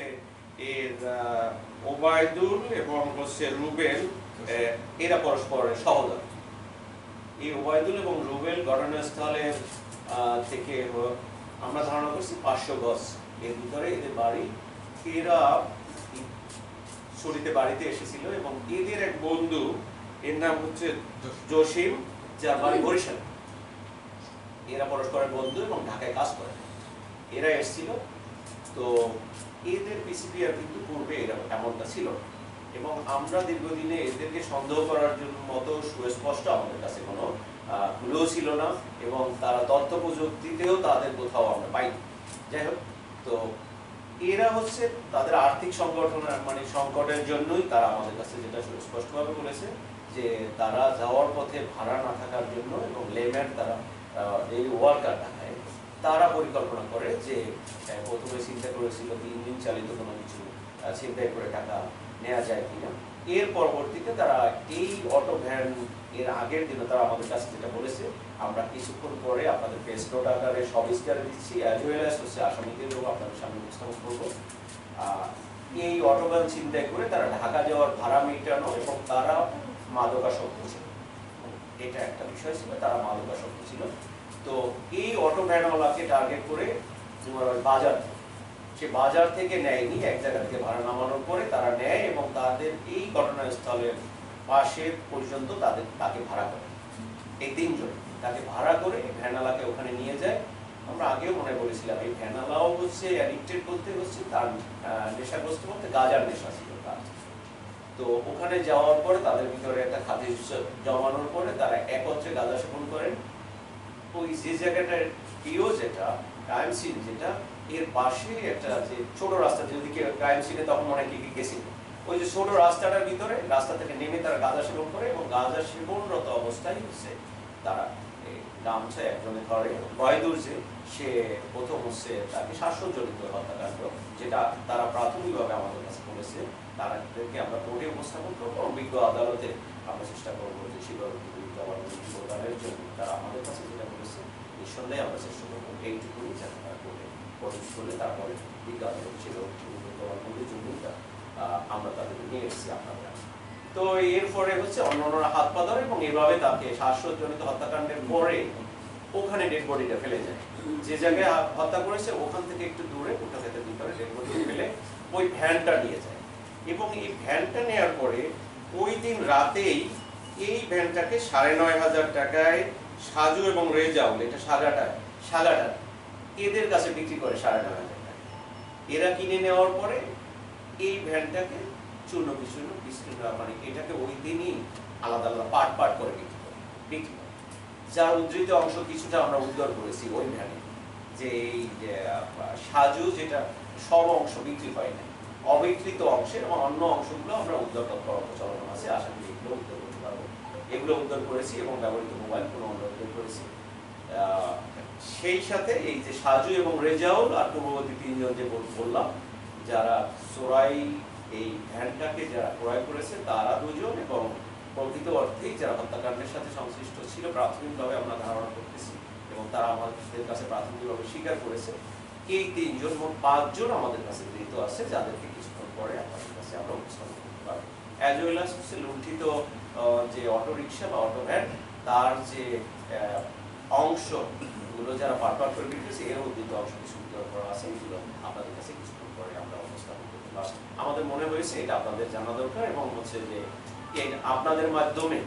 হচ্ছে এর ওবায়দুল এবং হচ্ছে রুবেল এরা পরস্পরের সহোদর এই ওবায়দুল এবং রুবেল ঘটনাস্থলের থেকে আমরা ধারণা করছি পাঁচশো গজ। এর ভিতরে এদের বাড়ি এরা ছড়িতে বাড়িতে এসেছিল এবং এদের এক বন্ধু, এর নাম হচ্ছে জসিম, যার বাড়ি বরিশাল। এরা পরস্পরের বন্ধু এবং ঢাকায় কাজ করে। এরা এসেছিল, তো এদের পিসিপিআর কিন্তু পূর্বে এমনটা ছিল। এবং আমরা দীর্ঘদিনে এদেরকে সন্দেহ করার জন্য মতো সুস্পষ্ট আমাদের কাছে কোনো ক্লু ছিল না এবং তারা তথ্য প্রযুক্তিতেও তাদের কোথাও আমরা পাইনি যাই হোক, তো এরা হচ্ছে তাদের আর্থিক সংগঠন মানে সংকটের জন্যই তারা আমাদের কাছে যেটা সুস্পষ্টভাবে বলেছে যে তারা যাওয়ার পথে ভাড়া না থাকার জন্য এবং লেম্যান তারা এই ওয়ার্কার ঢাকায় তারা পরিকল্পনা করে যে প্রথমে চিন্তা করেছিল তিন দিন চালিত কোনো কিছু আহ, ছিনতাই করে টাকা নেওয়া যায় কিনা। এর পরবর্তীতে তারা এই অটো ভ্যান এর আগের দিনে তারা আমাদের কাছে যেটা বলেছে আমরা কিছুক্ষণ পরে আপনাদের পেস নোট আকারে সব স্টারে দিচ্ছি অ্যাজ ওয়েল অ্যাজ হচ্ছে আসামিদেরও আপনাদের সামনে উপস্থাপন করব। এই অটো ভ্যান চিন্তাই করে তারা ঢাকা যাওয়ার ভাড়া মেটানো এবং তারা মাদকাসক্ত ছিল। এটা একটা বিষয় ছিল তারা মাদকাসক্ত ছিল। তো এই অটো ভ্যানওয়ালাকে টার্গেট করে বাজার সে বাজার থেকে নেয়নি এক জায়গা থেকে ভাড়া নামানোর পরে তারা নেয় এবং তাদের এই ঘটনাস্থলের পাশে পর্যন্ত তাদের, তাকে ভাড়া করে। এই তিনজন তাকে ভাড়া করে ভ্যানালাকে ওখানে নিয়ে যায়। আমরা আগেও মনে বলেছিলাম এই ভ্যানালাও হচ্ছে অ্যাডিক্টেড বলতে হচ্ছে তার নেশাগ্রস্ত বলতে গাজার নেশা ছিল তার। তো ওখানে যাওয়ার পরে তাদের ভিতরে একটা খাদ্য জমানোর পরে তারা একত্রে গাঁজা সেবন করেন। ওই যে জায়গাটার প্রিয় যেটা ক্রাইম সিন যেটা, এর পাশে একটা যে ছোট রাস্তা যেদিকে ক্রাইম সিনে তখন অনেকে গেছিল। ওই যে ছোট রাস্তাটার ভিতরে রাস্তা থেকে নেমে তারা গাঁজা সেবন করে এবং গাঁজা সেবনরত অবস্থায় হচ্ছে তারা গামছা একজনে ধরে বয়দুর যে সে প্রথম হচ্ছে তাকে শ্বাসজনিত হত্যাকাণ্ড, যেটা তারা প্রাথমিকভাবে আমাদের কাছে বলেছে তাদেরকে আমরা কোর্টে উপস্থাপন করব বিজ্ঞ আদালতে আমরা চেষ্টা করব যে বিরুদ্ধে জন্য তারা আমাদের কাছে যেটা বলেছে, নিঃসন্দেহে আমরা চেষ্টা করব এইটুকুনি যাতে তারা কোর্টে প্রবেশ করলে তারপরে বিজ্ঞ আদালত ছিল জন্য আমরা তাদেরকে নিয়ে এসেছি আপনাদের। তো এরপরে হচ্ছে অন্য অন্যরা হাত পা ধরে এবং এভাবে তাকে শ্বাসজনিত হত্যাকাণ্ডের পরে ওখানে ডেড বডিটা ফেলে যায়। যে জায়গায় হত্যা করেছে, ওখান থেকে একটু দূরে ওটা ক্ষেতের ভিতরে ডেড বডি ফেলে ওই ভ্যানটা নিয়ে যায়। এবং এই ভ্যানটা নেওয়ার পরে ওই দিন রাতেই এই ভ্যানটাকে সাড়ে নয় হাজার টাকায় সাজু এবং রেজাউল, এটা সাগাটা সাগাটা এদের কাছে বিক্রি করে সাড়ে নয় হাজার টাকা। এরা কিনে নেওয়ার পরে এই ভ্যানটাকে চূর্ণ বিচূর্ণ বিস্তৃত মানে এটাকে ওই দিনই আলাদা আলাদা পার্ট পার্ট করে বিক্রি করে। যার উদ্ধৃত অংশ কিছুটা আমরা উদ্ধার করেছি ওই ভ্যানে যে এই সাজু যেটা সব অংশ বিক্রি হয় না, অবিকৃত অংশের এবং অন্য অংশগুলো আমরা উদ্ধার তৎপর প্রচলন আছে, আশা করি এগুলো উদ্ধার করতে পারব। এগুলো উদ্ধার করেছি এবং ব্যবহৃত মোবাইল ফোন আমরা উদ্ধার করেছি। সেই সাথে এই যে সাজু এবং রেজাউল আর পূর্ববর্তী তিনজন যে বল- বললাম, যারা চোরাই এই ভ্যানটাকে যারা ক্রয় করেছে তারা দুজন এবং প্রকৃত অর্থেই যারা হত্যাকাণ্ডের সাথে সংশ্লিষ্ট ছিল প্রাথমিকভাবে আমরা ধারণা করতেছি এবং তারা আমাদের কাছে প্রাথমিকভাবে স্বীকার করেছে এই তিনজন মোট পাঁচজন আমাদের কাছে গৃহীত আছে যাদেরকে কিছুক্ষণ পরে আপনাদের কাছে আমরা উপস্থাপন করতে পারব। অ্যাজ ওয়েল অ্যাজ হচ্ছে লুণ্ঠিত যে অটো রিক্সা বা অটো ভ্যান তার যে আহ, অংশগুলো যারা পারপার করে বিক্রেছে এর উদ্দিত অংশ কিছু করা আছে এগুলো আপনাদের কাছে কিছুক্ষণ পরে আমরা উপস্থাপন করতে পারব আমাদের মনে হয়েছে এটা আপনাদের জানা দরকার এবং হচ্ছে যে আপনাদের মাধ্যমে